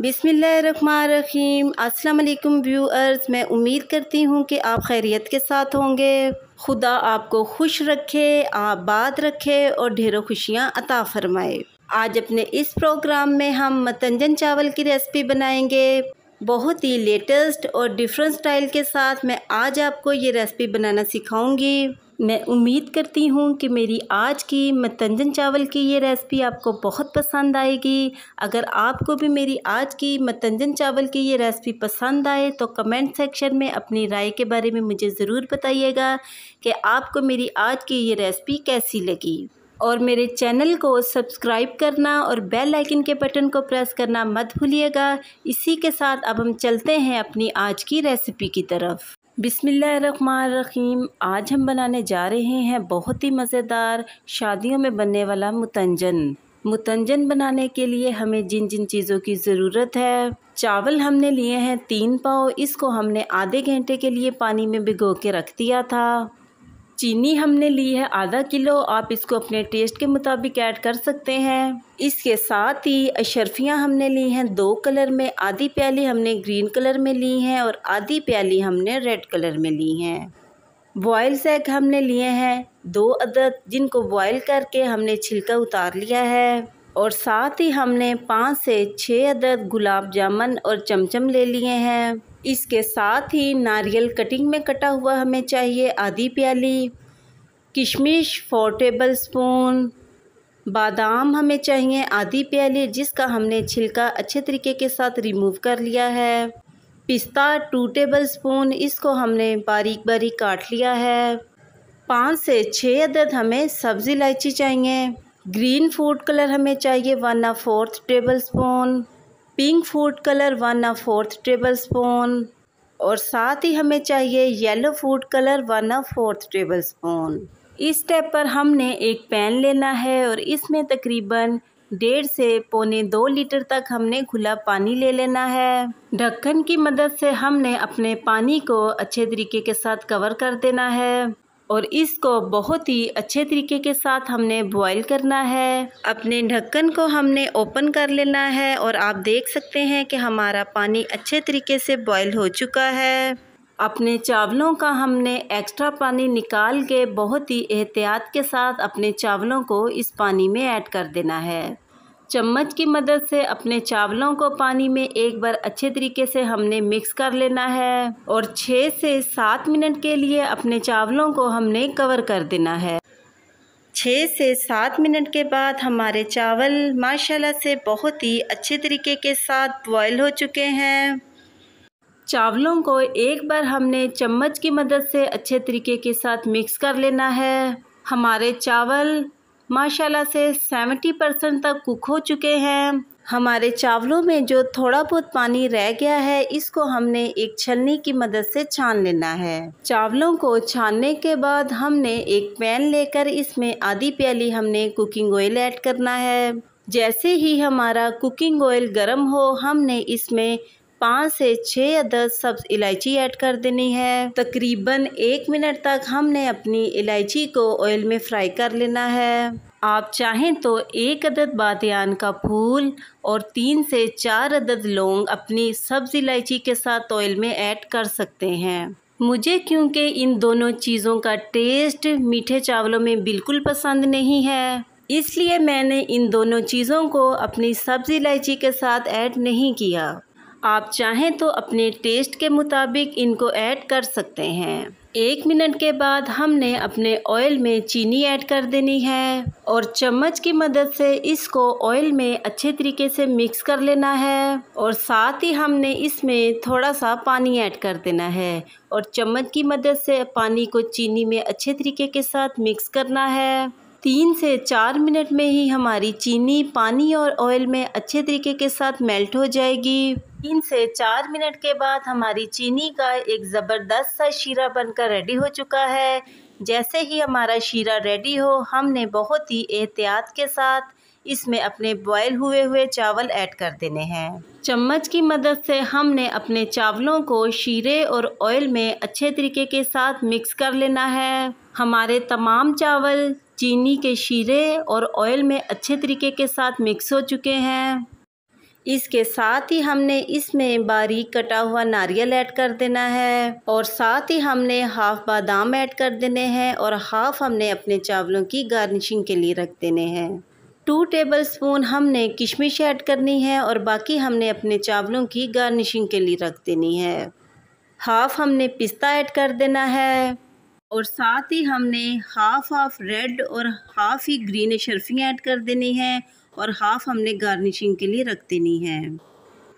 बिसमीम अस्सलाम व्यूअर्स, मैं उम्मीद करती हूँ कि आप खैरियत के साथ होंगे। खुदा आपको खुश रखे, आबाद रखे और ढेरों खुशियाँ अता फरमाए। आज अपने इस प्रोग्राम में हम मतंजन चावल की रेसिपी बनाएँगे। बहुत ही लेटेस्ट और डिफरेंट स्टाइल के साथ मैं आज आपको ये रेसिपी बनाना सिखाऊँगी। मैं उम्मीद करती हूँ कि मेरी आज की मतंजन चावल की ये रेसिपी आपको बहुत पसंद आएगी। अगर आपको भी मेरी आज की मतंजन चावल की ये रेसिपी पसंद आए तो कमेंट सेक्शन में अपनी राय के बारे में मुझे ज़रूर बताइएगा कि आपको मेरी आज की ये रेसिपी कैसी लगी। और मेरे चैनल को सब्सक्राइब करना और बेल आइकन के बटन को प्रेस करना मत भूलिएगा। इसी के साथ अब हम चलते हैं अपनी आज की रेसिपी की तरफ़। बिसमीम आज हम बनाने जा रहे हैं बहुत ही मज़ेदार शादियों में बनने वाला मुतंजन। मुतंजन बनाने के लिए हमें जिन जिन चीज़ों की ज़रूरत है, चावल हमने लिए हैं तीन पाव, इसको हमने आधे घंटे के लिए पानी में भिगो के रख दिया था। चीनी हमने ली है, आधा किलो। आप इसको अपने टेस्ट के मुताबिक ऐड कर सकते हैं। इसके साथ ही अशरफियाँ हमने ली हैं, दो कलर में आधी प्याली हमने ग्रीन कलर में ली हैं और आधी प्याली हमने रेड कलर में ली हैं। बॉयल सेक हमने लिए हैं, दो अदद जिनको बॉयल करके हमने छिलका उतार लिया है। और साथ ही हमने पाँच से छः अदद गुलाब जामुन और चमचम ले लिए हैं। इसके साथ ही नारियल कटिंग में कटा हुआ हमें चाहिए आधी प्याली, किशमिश फोर टेबल स्पून बादाम हमें चाहिए आधी प्याली, जिसका हमने छिलका अच्छे तरीके के साथ रिमूव कर लिया है। पिस्ता टू टेबल स्पून इसको हमने बारीक बारीक काट लिया है। पाँच से छः अदद हमें सब्ज़ी इलायची चाहिए। ग्रीन फ़ूड कलर हमें चाहिए one a fourth tablespoon pink food colour one a fourth tablespoon और साथ ही हमें चाहिए yellow food colour one a fourth tablespoon इस स्टेप पर हमने एक पैन लेना है और इसमें तकरीबन डेढ़ से पौने दो लीटर तक हमने खुला पानी ले लेना है। ढक्कन की मदद से हमने अपने पानी को अच्छे तरीके के साथ कवर कर देना है। और इसको बहुत ही अच्छे तरीके के साथ हमने बॉईल करना है। अपने ढक्कन को हमने ओपन कर लेना है और आप देख सकते हैं कि हमारा पानी अच्छे तरीके से बॉईल हो चुका है। अपने चावलों का हमने एक्स्ट्रा पानी निकाल के बहुत ही एहतियात के साथ अपने चावलों को इस पानी में ऐड कर देना है। चम्मच की मदद से अपने चावलों को पानी में एक बार अच्छे तरीके से हमने मिक्स कर लेना है और छः से सात मिनट के लिए अपने चावलों को हमने कवर कर देना है। छः से सात मिनट के बाद हमारे चावल माशाल्लाह से बहुत ही अच्छे तरीके के साथ बॉयल हो चुके हैं। चावलों को एक बार हमने चम्मच की मदद से अच्छे तरीके के साथ मिक्स कर लेना है। हमारे चावल माशाल्लाह से सेवेंटी परसेंट तक कुक हो चुके हैं। हमारे चावलों में जो थोड़ा बहुत पानी रह गया है, इसको हमने एक छलनी की मदद से छान लेना है। चावलों को छानने के बाद हमने एक पैन लेकर इसमें आधी प्याली हमने कुकिंग ऑयल ऐड करना है। जैसे ही हमारा कुकिंग ऑयल गर्म हो, हमने इसमें पाँच से छः अदद सब्ज़ इलायची ऐड कर देनी है। तकरीबन एक मिनट तक हमने अपनी इलायची को ऑयल में फ्राई कर लेना है। आप चाहें तो एक अदद बादियान का फूल और तीन से चार अदद लौंग अपनी सब्ज़ इलायची के साथ ऑयल में ऐड कर सकते हैं। मुझे क्योंकि इन दोनों चीज़ों का टेस्ट मीठे चावलों में बिल्कुल पसंद नहीं है, इसलिए मैंने इन दोनों चीज़ों को अपनी सब्ज़ी इलायची के साथ ऐड नहीं किया। आप चाहें तो अपने टेस्ट के मुताबिक इनको ऐड कर सकते हैं। एक मिनट के बाद हमने अपने ऑयल में चीनी ऐड कर देनी है और चम्मच की मदद से इसको ऑयल में अच्छे तरीके से मिक्स कर लेना है और साथ ही हमने इसमें थोड़ा सा पानी ऐड कर देना है और चम्मच की मदद से पानी को चीनी में अच्छे तरीके के साथ मिक्स करना है। तीन से चार मिनट में ही हमारी चीनी पानी और ऑयल में अच्छे तरीके के साथ मेल्ट हो जाएगी। तीन से चार मिनट के बाद हमारी चीनी का एक ज़बरदस्त सा शीरा बनकर रेडी हो चुका है। जैसे ही हमारा शीरा रेडी हो, हमने बहुत ही एहतियात के साथ इसमें अपने बॉयल हुए हुए चावल ऐड कर देने हैं। चम्मच की मदद से हमने अपने चावलों को शीरे और ऑयल में अच्छे तरीके के साथ मिक्स कर लेना है। हमारे तमाम चावल चीनी के शीरे और ऑयल में अच्छे तरीके के साथ मिक्स हो चुके हैं। इसके साथ ही हमने इसमें बारीक कटा हुआ नारियल ऐड कर देना है और साथ ही हमने हाफ़ बादाम ऐड कर देने हैं और हाफ़ हमने अपने चावलों की गार्निशिंग के लिए रख देने हैं। टू टेबल स्पून हमने किशमिश ऐड करनी है और बाकी हमने अपने चावलों की गार्निशिंग के लिए रख देनी है। हाफ़ हमने पिस्ता ऐड कर देना है और साथ ही हमने हाफ़ हाफ़ रेड और हाफ़ ही ग्रीन शर्फी ऐड कर देनी है और हाफ़ हमने गार्निशिंग के लिए रख देनी है।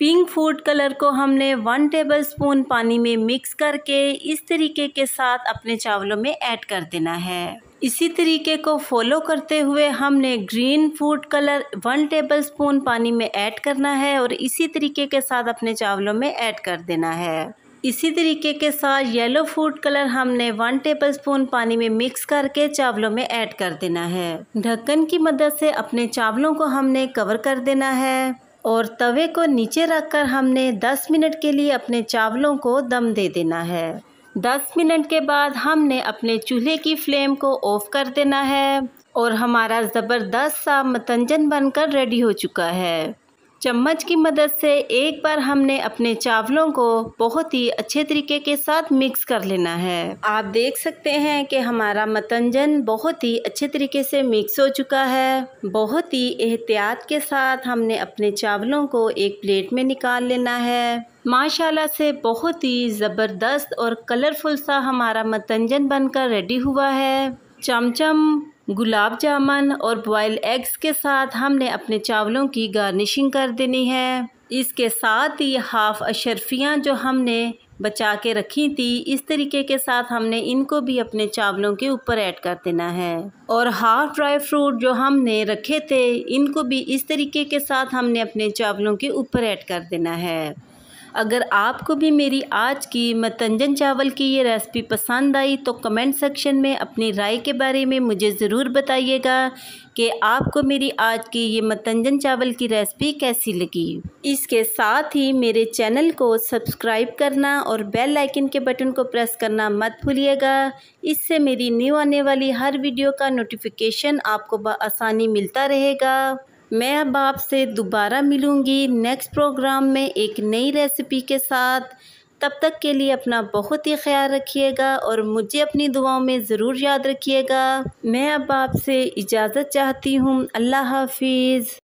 पिंक फ़ूड कलर को हमने वन टेबल स्पून पानी में मिक्स करके इस तरीके के साथ अपने चावलों में ऐड कर देना है। इसी तरीके को फॉलो करते हुए हमने green food colour one tablespoon पानी में ऐड करना है और इसी तरीके के साथ अपने चावलों में ऐड कर देना है। इसी तरीके के साथ येलो फ़ूड कलर हमने वन टेबल स्पून पानी में मिक्स करके चावलों में ऐड कर देना है। ढक्कन की मदद से अपने चावलों को हमने कवर कर देना है और तवे को नीचे रखकर हमने 10 मिनट के लिए अपने चावलों को दम दे देना है। 10 मिनट के बाद हमने अपने चूल्हे की फ्लेम को ऑफ़ कर देना है और हमारा ज़बरदस्त सा मतंजन बनकर रेडी हो चुका है। चम्मच की मदद से एक बार हमने अपने चावलों को बहुत ही अच्छे तरीके के साथ मिक्स कर लेना है। आप देख सकते हैं कि हमारा मतंजन बहुत ही अच्छे तरीके से मिक्स हो चुका है। बहुत ही एहतियात के साथ हमने अपने चावलों को एक प्लेट में निकाल लेना है। माशाल्लाह से बहुत ही ज़बरदस्त और कलरफुल सा हमारा मतंजन बनकर रेडी हुआ है। चमचम गुलाब जामुन और बॉयल एग्स के साथ हमने अपने चावलों की गार्निशिंग कर देनी है। इसके साथ ही हाफ़ अशरफियाँ जो हमने बचा के रखी थी, इस तरीके के साथ हमने इनको भी अपने चावलों के ऊपर ऐड कर देना है। और हाफ़ ड्राई फ्रूट जो हमने रखे थे, इनको भी इस तरीके के साथ हमने अपने चावलों के ऊपर ऐड कर देना है। अगर आपको भी मेरी आज की मतंजन चावल की ये रेसिपी पसंद आई तो कमेंट सेक्शन में अपनी राय के बारे में मुझे ज़रूर बताइएगा कि आपको मेरी आज की ये मतंजन चावल की रेसिपी कैसी लगी। इसके साथ ही मेरे चैनल को सब्सक्राइब करना और बेल आइकन के बटन को प्रेस करना मत भूलिएगा। इससे मेरी न्यू आने वाली हर वीडियो का नोटिफिकेशन आपको आसानी मिलता रहेगा। मैं अब आपसे दोबारा मिलूँगी नेक्स्ट प्रोग्राम में एक नई रेसिपी के साथ। तब तक के लिए अपना बहुत ही ख्याल रखिएगा और मुझे अपनी दुआओं में ज़रूर याद रखिएगा। मैं अब आपसे इजाज़त चाहती हूँ। अल्लाह हाफिज़।